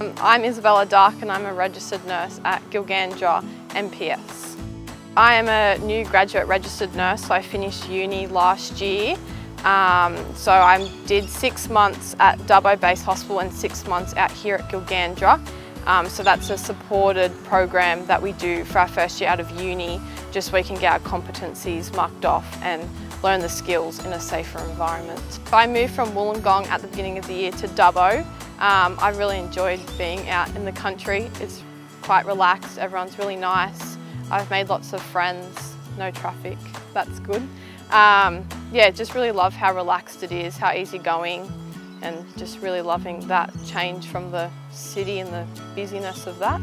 I'm Isabella Dark and I'm a registered nurse at Gilgandra MPS. I am a new graduate registered nurse, so I finished uni last year. Um, so I did six months at Dubbo Base Hospital and six months out here at Gilgandra. Um, so that's a supported program that we do for our first year out of uni, just so we can get our competencies marked off and learn the skills in a safer environment. I moved from Wollongong at the beginning of the year to Dubbo. Um, I really enjoyed being out in the country. It's quite relaxed, everyone's really nice. I've made lots of friends, no traffic, that's good. Um, yeah, just really love how relaxed it is, how easygoing and just really loving that change from the city and the busyness of that.